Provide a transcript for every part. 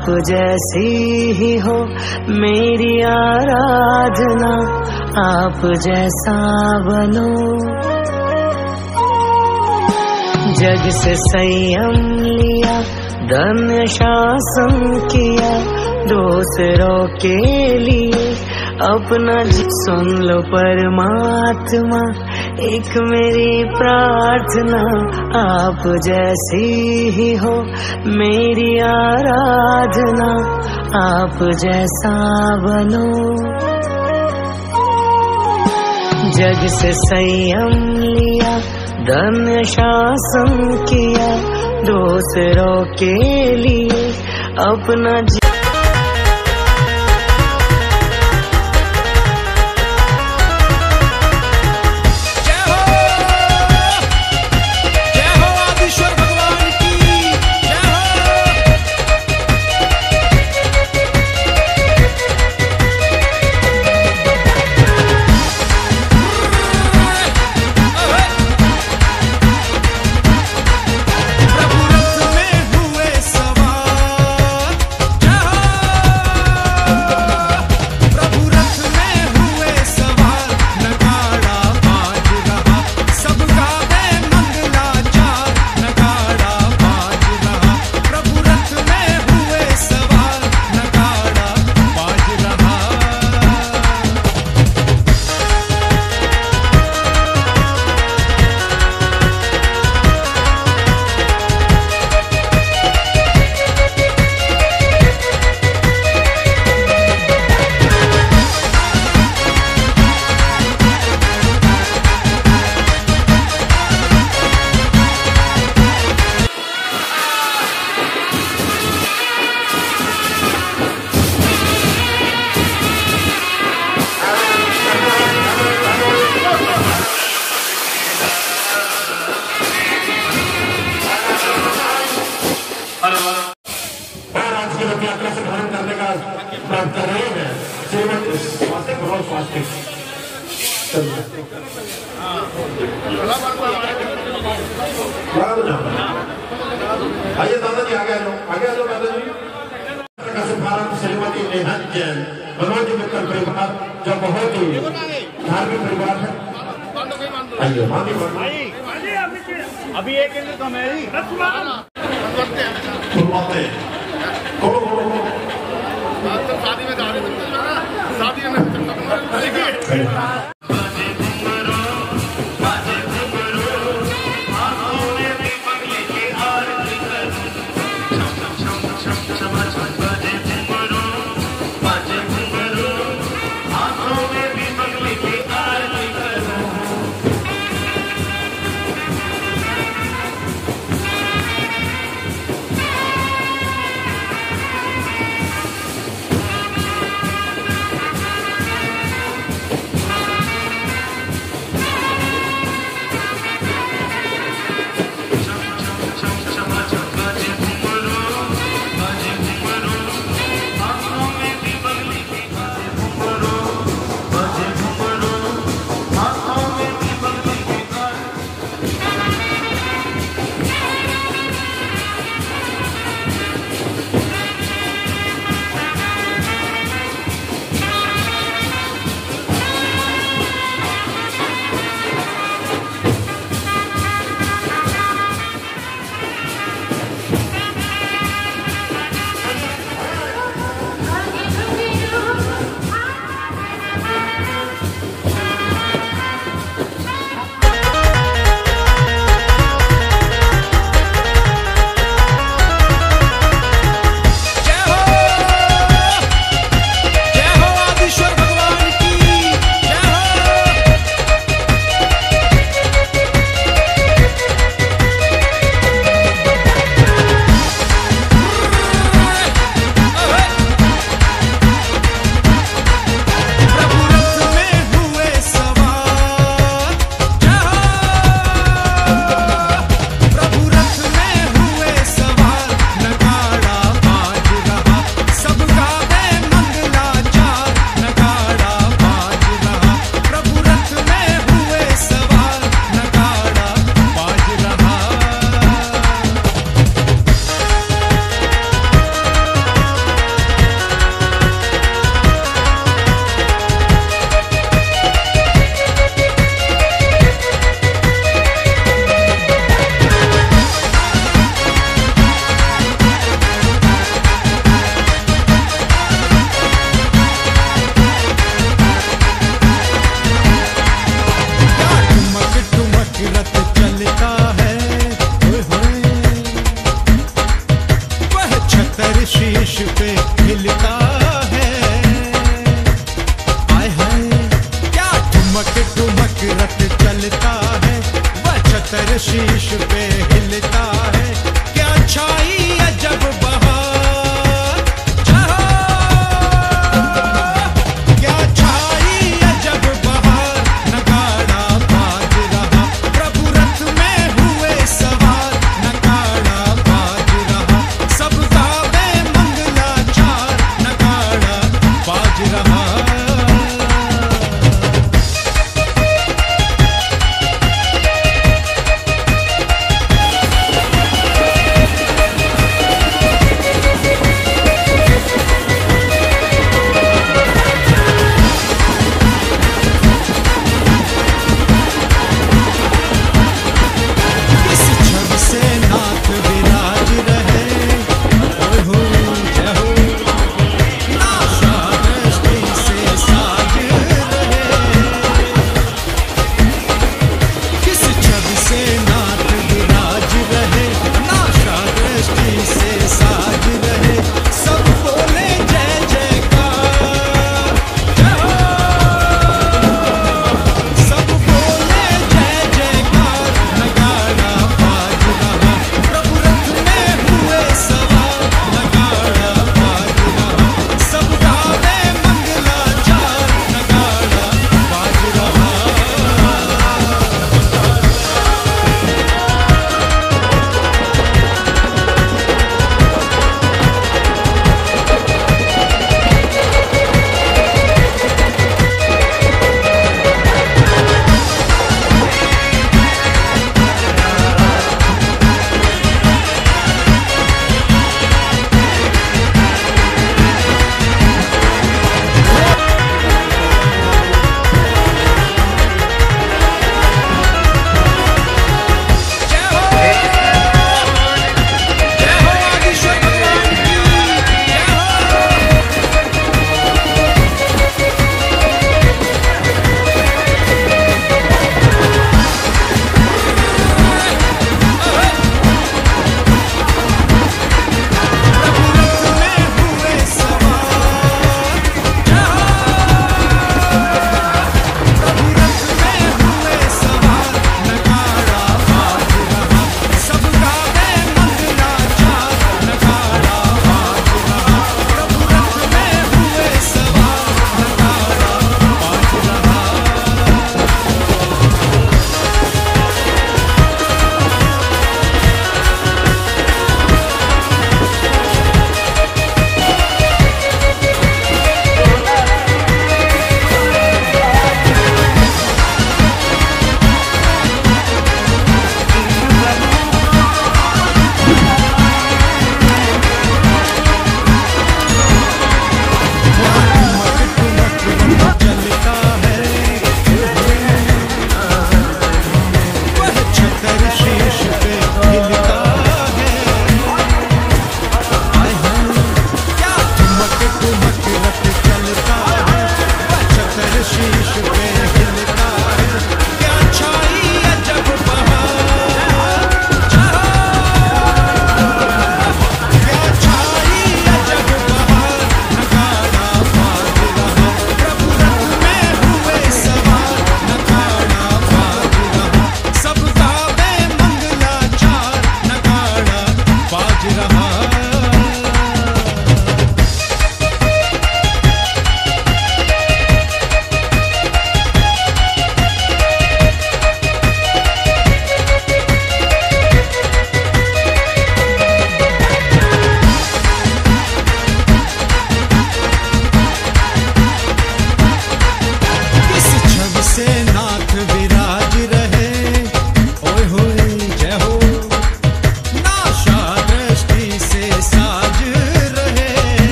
आप जैसी ही हो मेरी आराधना, आप जैसा बनो। जग से संयम लिया धन्य शासन किया, दूसरों के लिए अपना जी सुन लो परमात्मा। एक मेरी प्रार्थना, आप जैसी ही हो मेरी आराधना, आप जैसा बनो। जग से संयम लिया धन शासन किया, दूसरों के लिए अपना सुबक चलता है वह शीश पे हिलता है। क्या छाई अजब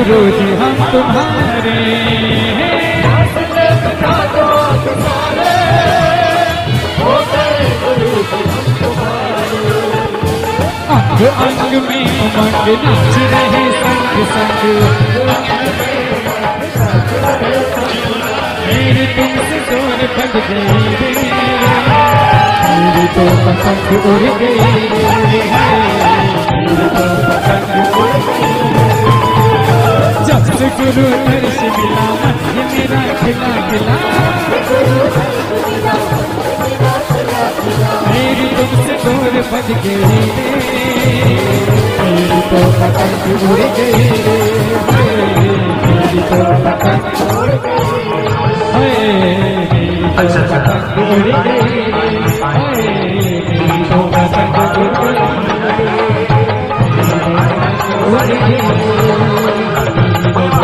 गुरु जी हम तुम्हारे अंग अंग में उमंग नाच रहे संग संग मेरे तुमसे ज़ोर बज गई मेरी तो पसंद उड़ गई मेरी तो पसंद उड़ गई जब से गुरु से मिला ये मेरा खिला खिला मेरी तुमसे दूर भज गई मेरी तो पतंग उड़ गई मेरी तो पतंग उड़ गई मेरी तो पतंग उड़ गई मेरी तो पतंग उड़ गई उड़ गई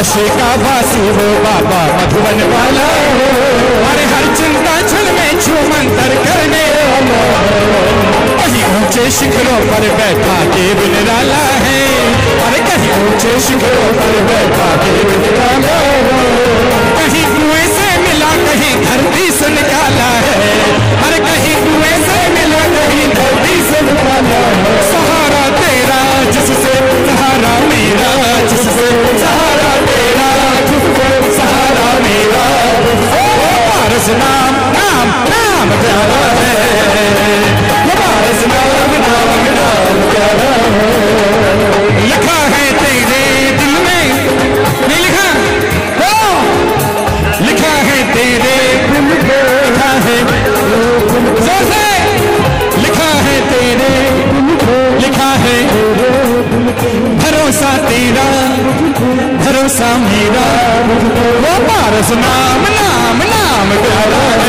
है काशी का वासी वो बाबा मधुबन वाला है। अरे हर चिंता क्षण में छू मंत्र करने कहीं ऊँचे शिखरों पर बैठा देव निराला है। अरे कहीं ऊँचे शिखरों पर बैठा देव निराला है। कहीं कुएँ से मिला कहीं धरती से निकाला है। अरे कहीं कुएँ से मिला कहीं धरती से निकाला है। सहारा तेरा जिससे, सहारा मेरा नाम नाम नाम प्यारा है पारस नाम नाम नाम प्यारा है लिखा है तेरे दिल में, नहीं लिखा? ओ, लिखा है तेरे दिल लिखा है ज़ोर लिखा है तेरे लिखा है भरोसा तेरा, भरोसा मेरा। वो पारस नाम नाम नाम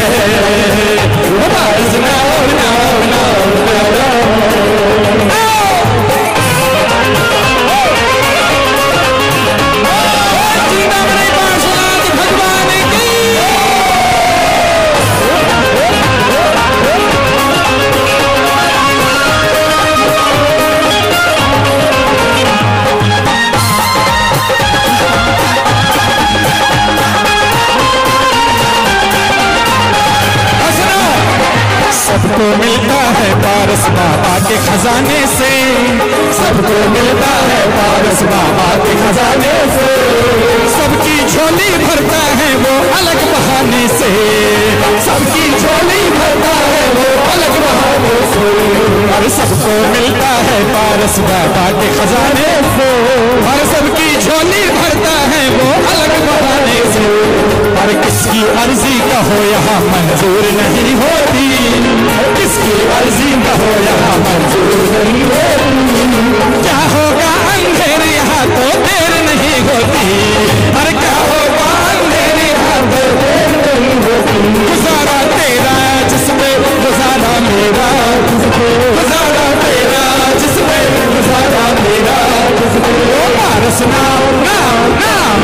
के खजाने से। सबको मिलता है पारस बाबा के खजाने से। सबकी झोली भरता है वो अलग बहाने से। सबकी झोली भरता है वो अलग बहाने से। और सबको मिलता है पारस बाबा के खजाने से। और सबकी झोली भरता है वो अलग बहाने से। और किसकी अर्जी कहो यहाँ मंजूर नहीं होती? किसकी अर्जी कहो यहाँ मंजूर नहीं होती? क्या होगा अंधेर यहाँ तो देर नहीं होती? अरे क्या होगा अंधेर यहाँ तो देर नहीं होती? गुजारा तेरा जिसपे गुजारा मेरा। गुजारा तेरा जिसपे गुजारा मेरा। वो पारस नाम नाम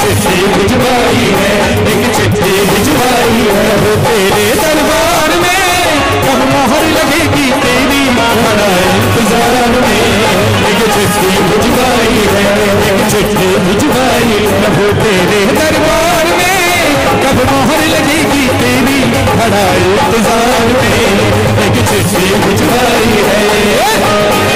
चिट्ठी भिजवाई है एक चिट्ठी भिजवाई है तेरे दरबार में कब मोहर लगेगी तेरी माखड़ा इंतज़ार में एक चिट्ठी भिजवाई है, एक चिट्ठी भिजवाई है तेरे दरबार में कब मोहर लगेगी तेरी खड़ा इंतज़ार में एक चिट्ठी भिजवाई है।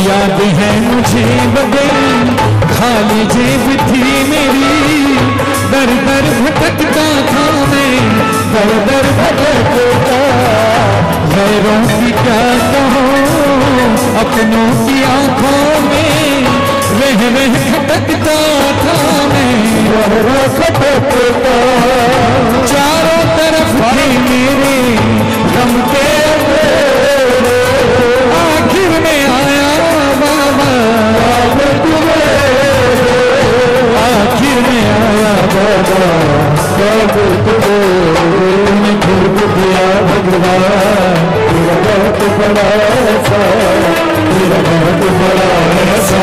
याद है मुझे बगैर खाली जेब थी मेरी। दर दर भटकता था मैं, दर दर भटकता। गैरों की क्या कहो, अपनों की आँखों में रह रह भटकता था चारों तरफ़ भाई मेरे गमते आखिर में आया बाबा। आखिर में आया बाबा। सब तुम्हें खुद दिया भगवान बहुत बड़ा ऐसा तेरा बहुत बड़ा ऐसा।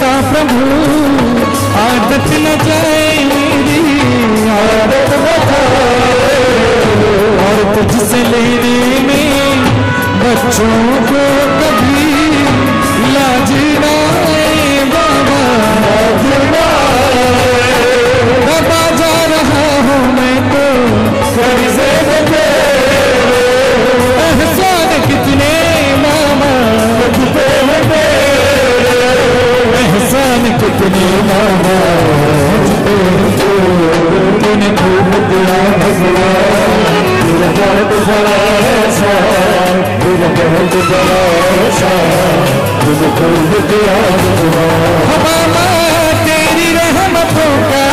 करता प्रभु आदत न जाए मेरी आदत और तुझसे लेने में बच्चों को कभी एहसान कितने तूने खूब दिया भगवान तेरा बहुत बड़ा ऐसा तेरा बहुत बड़ा खूब दिया भगवान तेरी रहमतों का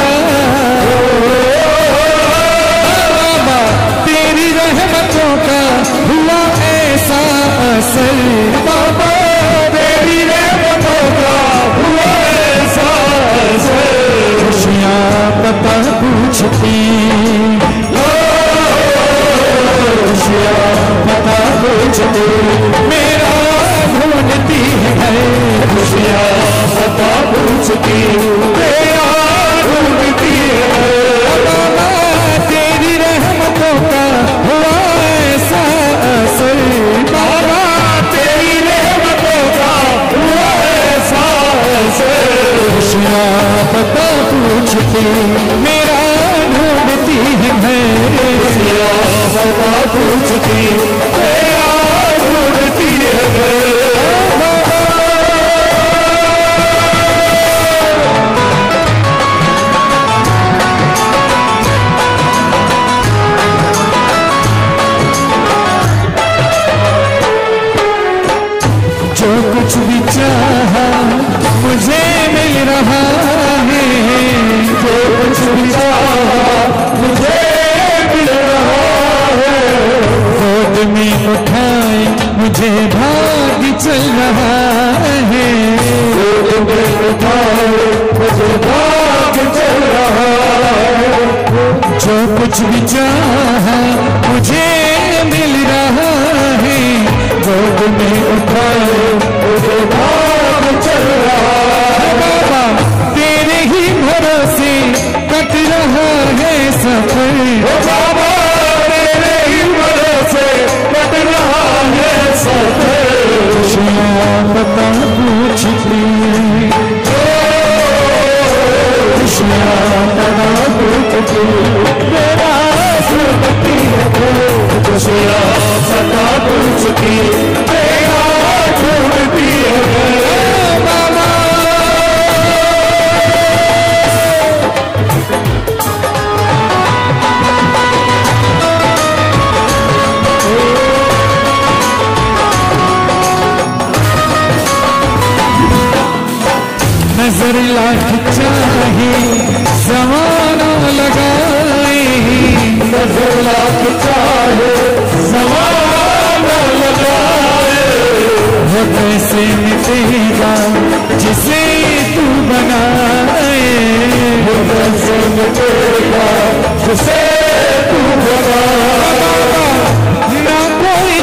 तेरी रहमतों का हुआ ऐसा असर। बाबा सकते तेरा जिसे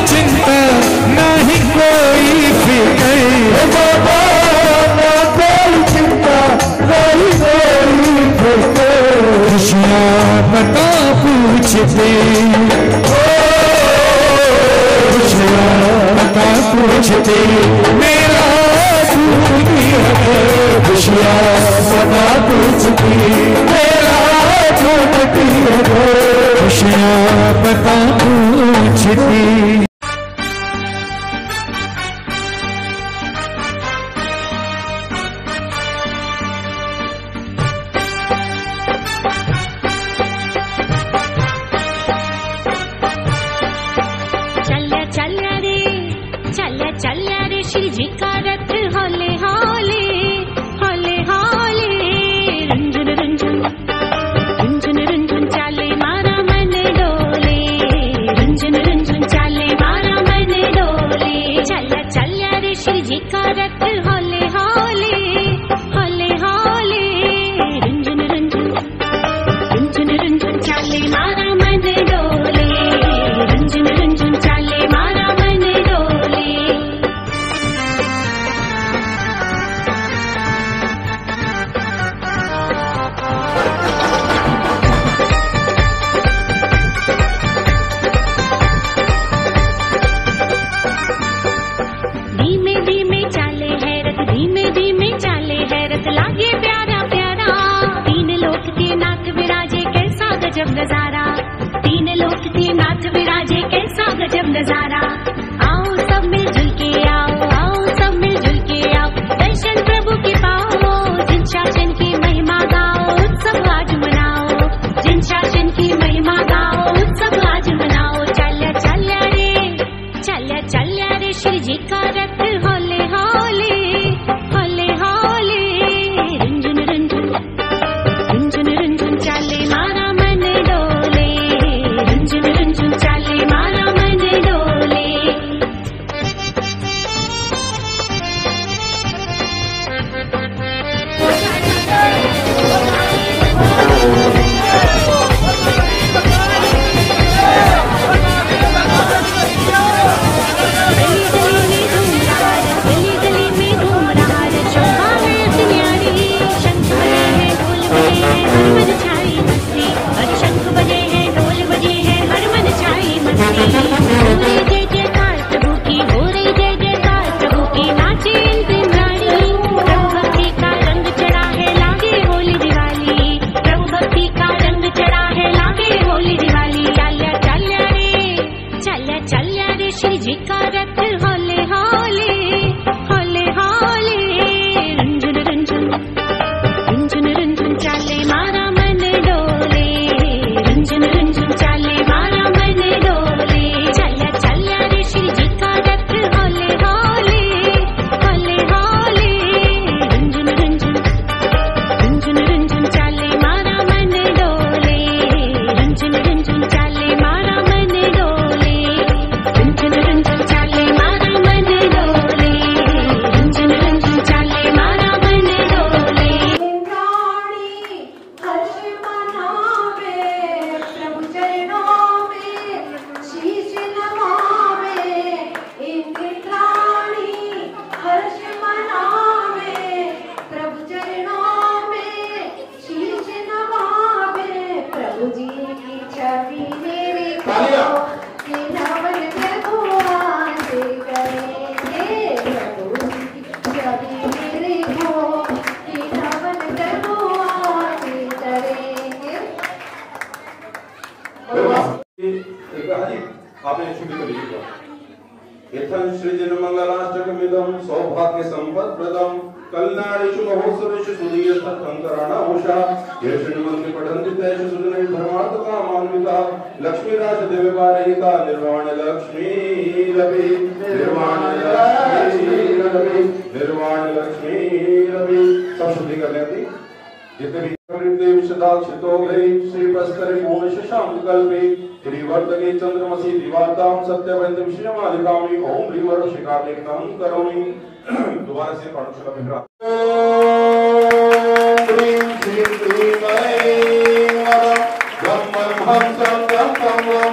चिंता ना ही कोई बाबा कोई चिंता बता पूछते कृष्णा बता पूछते मेरा कृष्णा बता पूछते। खुशियाँ पता पूछती। pam, pam.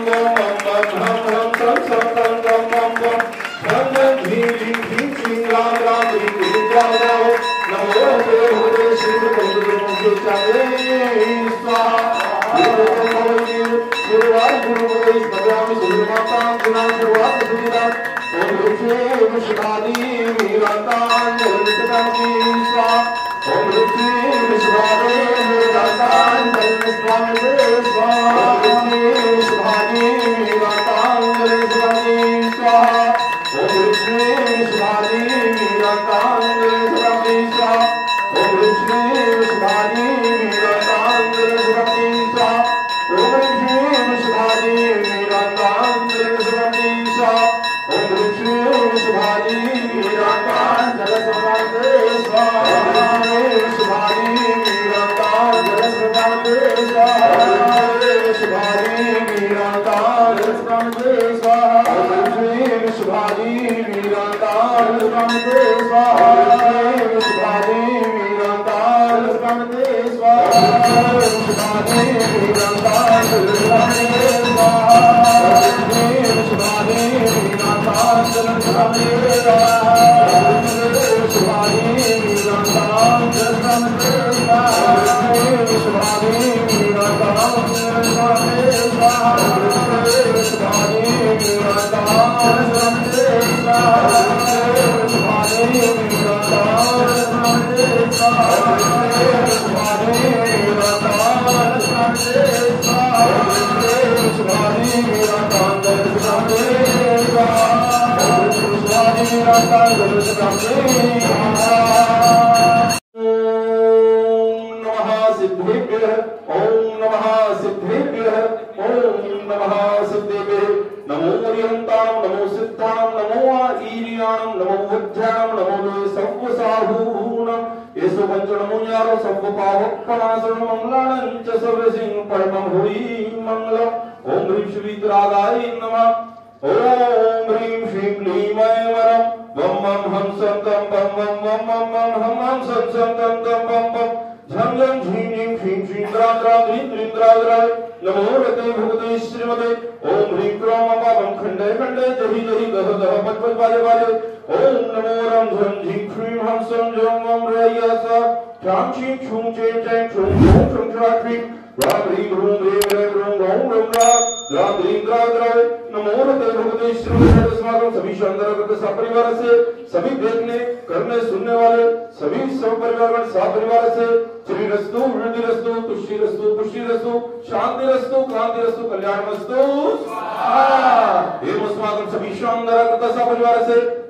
द्रां नमो रते भगवते श्रीमते, ओम ह्रीं क्रोम अपावं खंडे खंडे जहि जहि गह गह पद पद बाजे बाजे ओम नमो रं झं झीं ह्रीं हं सं जं वं रय्य स ठां छीं छुं चें चैं छुं छुं छुं छ्रा ह्रीं सभी शानदार से सभी देखने करने सुनने वाले सभी सब परिवार परिवार से श्री रस्तु वृद्धि रस्तु तुष्टि रस्तु पुष्टि रस्तु शांति रस्तु क्रांति रस्तु कल्याण रस्तु अस्माकं सभी शानदार सपरिवार से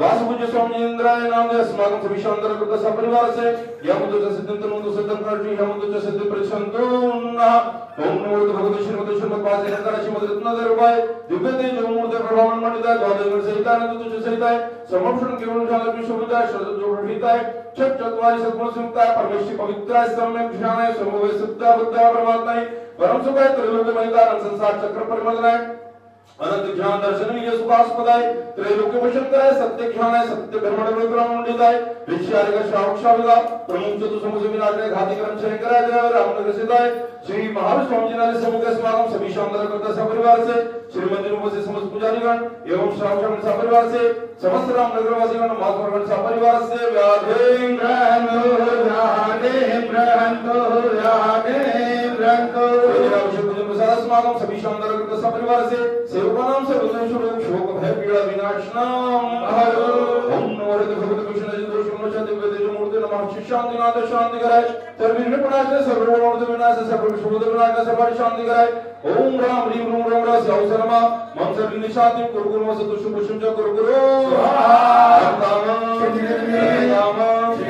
वासुपूज्य स्वामी इंद्राय नाम दे अस्माकं सभी शानदार करते सपरिवार से यमुदो च सिद्धंतु नुदो सिद्धं कर्षि यमुदो च सिद्धि प्रशंतु ओम नमो भगवते श्रीमते श्रीमद पासे नंतर श्रीमद रत्न दरबाय दिव्य तेज मूर्ति प्रभावन मंडिता द्वादश सहिता नंद तुझ सहिता समर्पण केवल जाल विश्वविद्या शरद जोड़ हिता छठ चतुर्वारी सद्गुण संयुक्ता परमेश्वरी पवित्र सम्यक ध्यान सर्ववे सत्ता बुद्धा, परमात्मा, परम सुखाय त्रिलोक महिता संसार, चक्र परिमलनाय अनंत ज्ञान दर्शन ये सुखास्पदाय त्रैलोक्य वशन कराय सत्य ज्ञान है सत्य ब्रह्मण विक्रम मंडिताय विश्वारिक श्रावक शाविदा प्रमुख चतु समुझ विनाश घाती कर्म शय कराय जय राम नगर सिदाय श्री महावीर स्वामी जी ने समूह के समागम सभी शानदार करता सपरिवार से श्री मंदिर में से समस्त पुजारीगण एवं श्रावक शामिल सपरिवार से समस्त राम नगर वासीगण महात्मागण सपरिवार से व्याधें ग्रहणो व्याधें ग्रहणो व्याधें ग्रहणो अस्माकं सभी शानदार कृत सपरिवार से सेवकानां से हृदय स्वरूप शोक भय पीड़ा विनाशनां हर ओम नमो हृदय भगवत कृष्ण जी दोष नमो शांति वेद मूर्ति नमः शांति नाथ शांति कराय सर्व विनाश सर्व विनाश विनाश सर्व विश्व विनाश सर्व शांति कराय ओम राम ह्रीं रूम राम राम से अवसरमा मम सर्व निशाति कुरु मस दुष्ट पुष्ट च कुरु कुरु स्वाहा राम। राम हरिकाम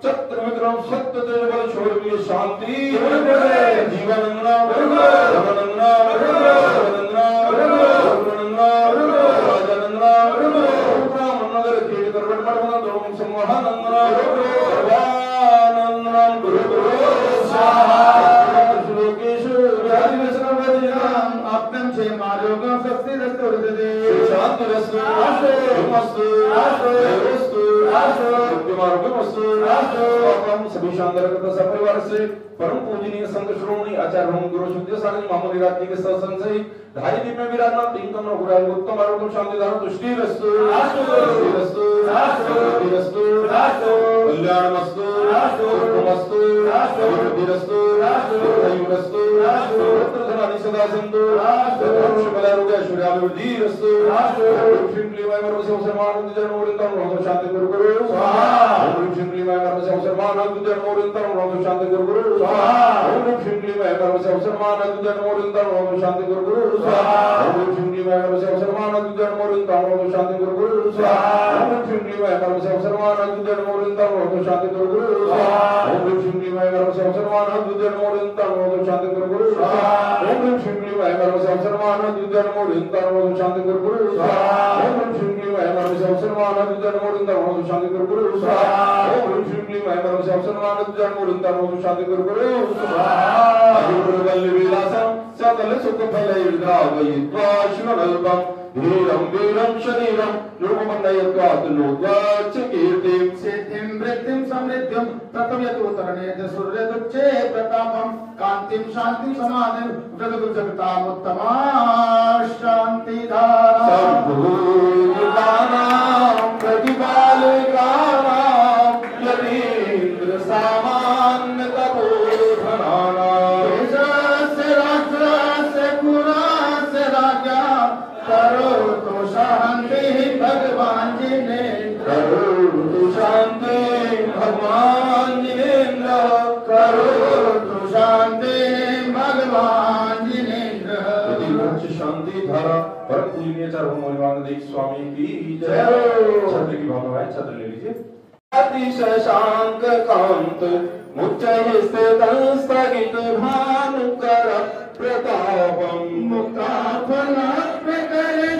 સત્ય વિક્રમ સત્ય દેવ છોડવી શાંતિ જીવન નામ જીવન નામ જીવન નામ જીવન નામ રાજન નામ રામ નગર કીર્તિ કરવટ મળવાનો ધોમ સંવહન નામ નામ ગુરુ ગુરુ સાહા શ્લોકેશ રાજવિષ્ણુ વદિનામ આપનામ છે માર્યોગા સસ્તી રસ્તો હૃદય શાંતિ રસ્તો આશ્રય મસ્તુ આશ્રય आशोमस्तु आशोस्तु आशोक्तिमार्गमस्तु आशोकं सभी शानदार कृत सपरिवार से परम पूजनीय संत श्रोमणी आचार्य हम गुरु शुद्ध सागर मामूली रात्रि के सत्संग से धारी दीप में विराजमान तीन कमरों गुराय उत्तम आरोग्य शांति धारण तुष्टि रस्तु तुष्टि रस्तु तुष्टि रस्तु कल्याणमस्तु कुटुंबस्तु वृद्धिरस्तु दीर्घायुरस्तु पुत्रधनादि सदा सन्तु शुभलारोग्य ऐश्वर्याभिवृद्धिरस्तु श्रीं क्लीवाय मर्म से अवसरमान जन्मोरिंतम रोधो शांति गुरु गुरु स्वाहा ओम श्रीं क्लीवाय मर्म से जन्मोरिंतम रोधो शांति गुरु गुरु स्वाहा ओम से शांति गुरु गुरु स्वाहा ओम श्रीं क्लीवाय मर्म से अवसरमान जन्मोरिंतम रोधो शांति गुरु गुरु स्वाहा ओम श्रीं क्लीवाय मर्म से अवसरमान जन्मोरिंतम रोधो शांति गुरु गुरु स्वाहा ओम श्रीं क्लीवाय मर्म से अवसरमान जन्मोरिंतम रोधो शांति गुरु गुरु स्वाहा ओम श्रीं क्लीवाय मर्म से अवसरमान जन्मोरिंतम रोधो शांति गुरु गुरु स्वाहा ओम श्रीं क्लीवाय मर्म से जन्मोरिंतम रोधो शांति गुरु गुरु स्वाहा ओम श्रीं क्लीवाय मर्म से अवसरमान जन्मोरिंतम रोधो शांति गुरु गुरु स्वाहा गुरु वल्लभ विलासम सकल सुख फल युद्धावयित्वा शिवकल्पम धीरं वीरं शरीरं नृपमण्डयत्वातुलोद्वाच कीर्तिं सिद्धिं वृद्धिं समृद्धिं प्रतापं कान्तिं शान्तिं समाधिं वृदुजगतामुत्तमा शान्तिधारा सम्भूतानां मौलवान स्वामी की जय। छत्र की भावना है छत्र ले लीजिए। अतिशय शांत कांत मुच्चय स्थित स्थगित भानुकर प्रतापम प्रताप मुक्ता नक्षत्र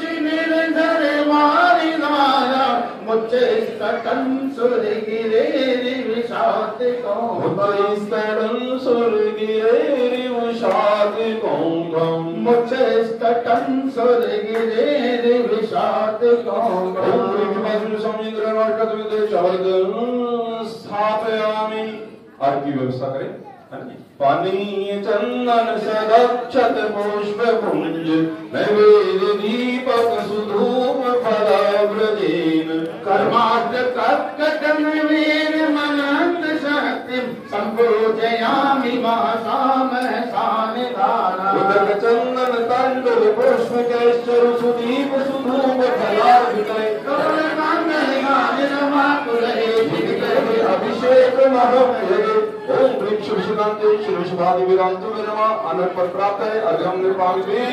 ಮಾರಿದಾಯ ಮುಚ್ಚೇಷ್ಟನ್ ಸುರಿಗಿರೇರಿ ವಿಷಾದಿ ಕೌಸ್ತಡಂ ಸುರಿಗಿರೇರಿ ವಿಷಾದಿ ಕೌಂಗಂ ಮುಚ್ಚೇಷ್ಟನ್ ಸುರಿಗಿರೇರಿ ವಿಷಾದಿ ಕೌಂಗಂ ಸಮುದ್ರ ಮಾರ್ಗ তুমি ದೇಶ ಸ್ಥಾಪಯಾಮಿ আর কি ব্যবস্থা করে पानीय चंदन सदक्षत पुष्प पुंज नैवेद्य दीपक सुधूप फलाव्रजेन कर्माद्य कर्कटं वीर मनन्त शक्तिं सम्पूजयामि महासामहसानिधाना उदक चंदन तांडव पुष्प केशर सुदीप सुधूप फलार्पिते अभिषेक महमये ओम वृक्ष विषदांते शिवशुभादि विरांतु विरमा अनर्थ पर प्राप्त है अग्रम निपांगे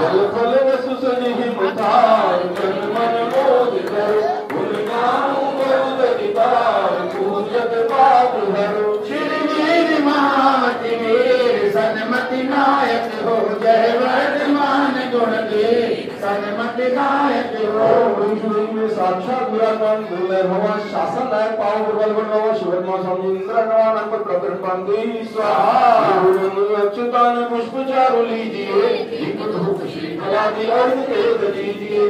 जल फल वसुसनि मुतार जन मन मोद करो नाम बहुत दितार पूजत पाप हरो श्री माति वीर सनमति नायक हो जय वर्धमान गुण हो में साक्षात विराजमान दुर्लय भगवान शासन नायक पाव गुरुवाल बनवा शिवरमा स्वामी पांडे स्वाहा। अच्युतान पुष्प चारु लीजिए। एक धूप श्री कलादि अर्घ तेज दीजिए।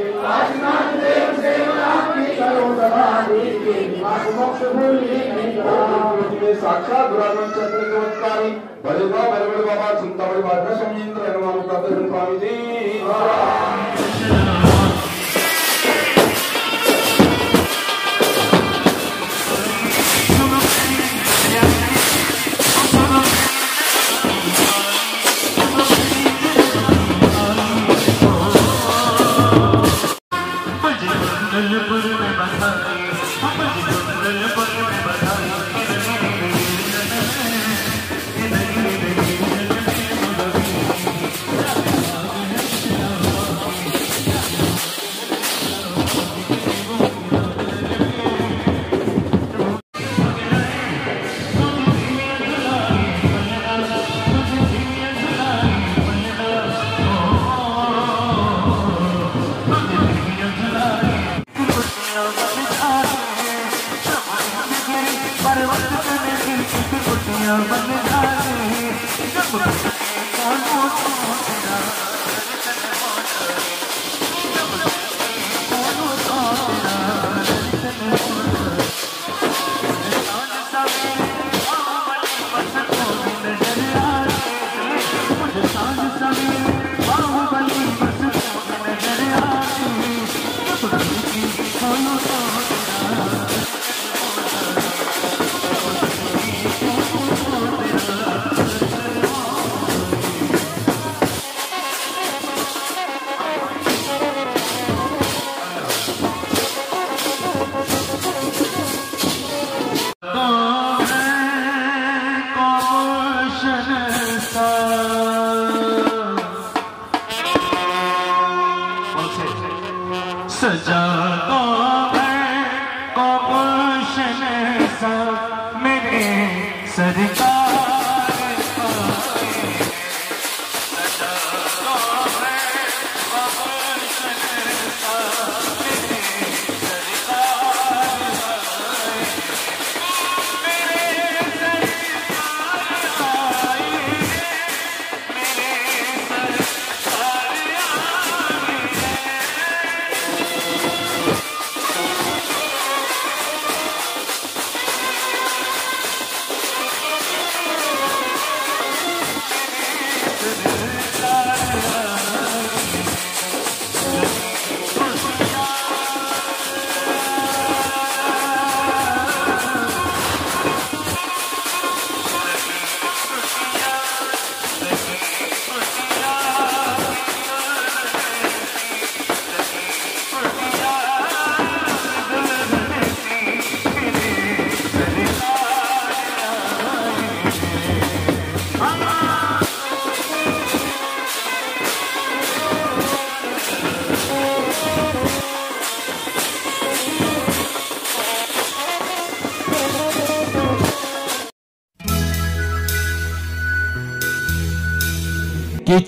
की के साक्षात विराजमान चंद्र चमत्कारी बड़े बाबा बड़े बड़े बाबा चिंता बड़े बाबा स्वामी इंद्र नवान प्रकट पांडे सा मेरे सरकार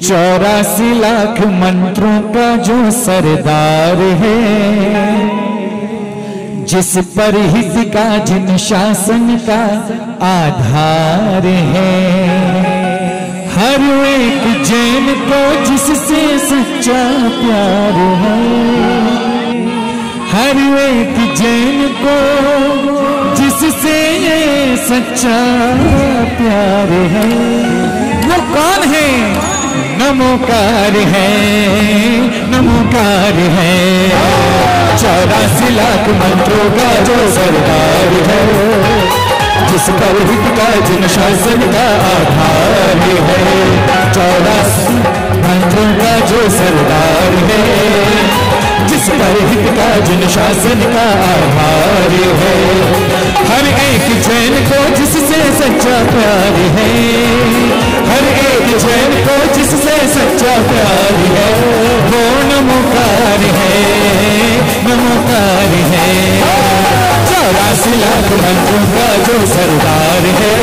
चौरासी लाख मंत्रों का जो सरदार है, जिस पर हित का, जिन शासन का आधार है। हर एक जैन को जिससे सच्चा प्यार है, हर एक जैन को जिससे सच्चा प्यार है। वो कौन है? नमोकार है नमोकार है। चौरासी लाख मंत्रों का जो सरदार है जिस पर हित का जिन शासन का आधार है। चौरासी मंत्रों का जो सरदार है जिस पर हित का जन शासन का आधार है। हर एक जैन को जिससे सच्चा प्यार है। हर एक जैन को जिससे सच्चा प्यार है। वो नमोकार है नमोकार है। चौरासी लाख मंत्रों का जो सरदार है,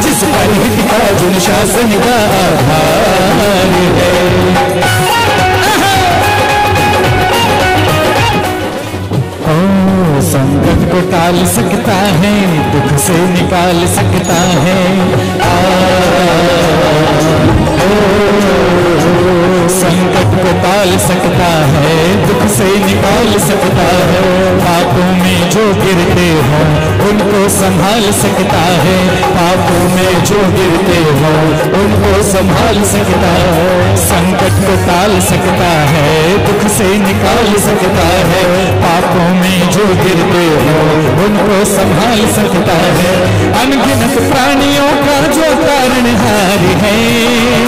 जिस पर हित का जन शासन का आधार है। संकट को टाल सकता है दुख से निकाल सकता है। आ, संकट को टाल सकता है, दुख से निकाल सकता है, पापों में जो गिरते हो, उनको संभाल सकता है, पापों में जो गिरते हो, उनको संभाल सकता है, संकट को टाल सकता है, दुख से निकाल सकता है, पापों में जो गिरते हो, उनको संभाल सकता है। अनगिनत प्राणियों का जो तारणहार है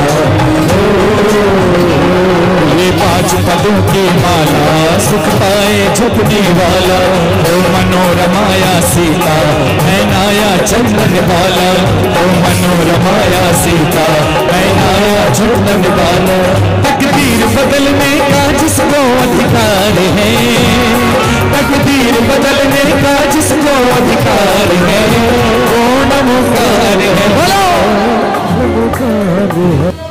पदों की माला सुखताए जपने वाला, ओ मनोरमाया सीता, मैं नाया चंदन वाला, ओ मनोरमाया सीता, मैं नाया चंदन वाला। तकदीर बदलने का जिसको अधिकार है, तकदीर बदलने का जिसको अधिकार है वो नमोकार है। बोलो नमोकार हे।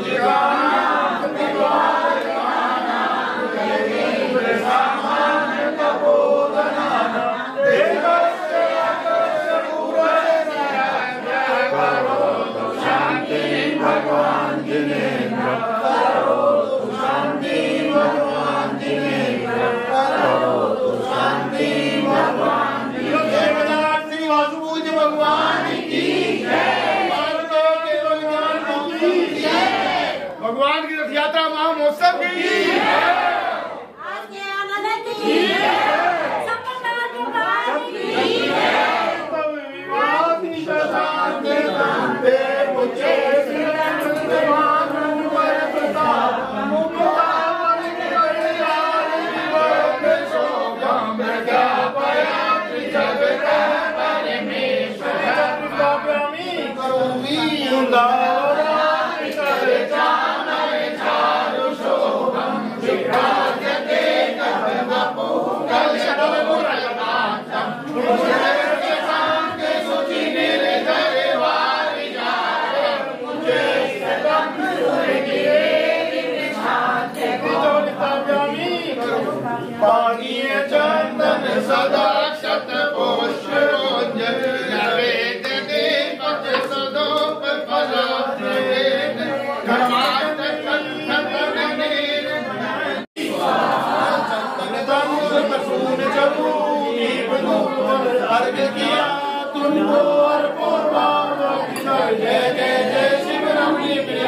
श्री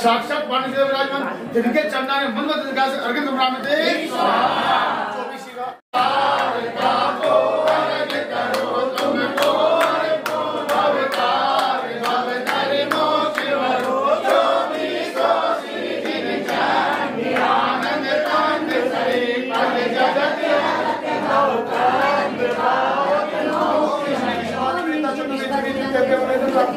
साक्षात पाणी से विराजमान जिनके चरणाने मन मत अर्घ संग्राम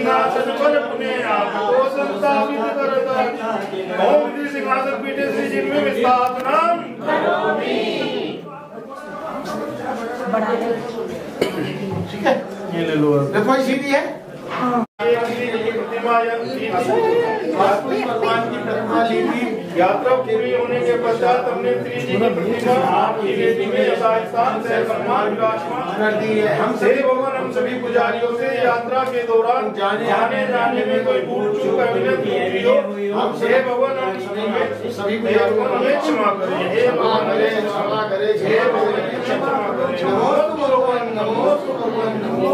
सिंहासन पर अपने आप को संस्थापित करता ओम श्री सिंहासन पीठे श्री जी में है ये ले लो रखवाई सीधी है। भगवान की प्रतिमा ली थी। यात्रा पूरी होने के पश्चात हमने श्री जी की प्रतिमा आपकी वेदी में यथास्थान से सम्मान विराजमान कर दी है। हम हे भगवान हम सभी पुजारियों से यात्रा के दौरान जाने आने जाने में कोई भूल चूक है विनती हो। हम हे भगवान हम सभी भगवान हमें क्षमा करें। हे भगवान हमें क्षमा करें। हे भगवान हमें क्षमा करें। नमो भगवान नमो भगवान नमो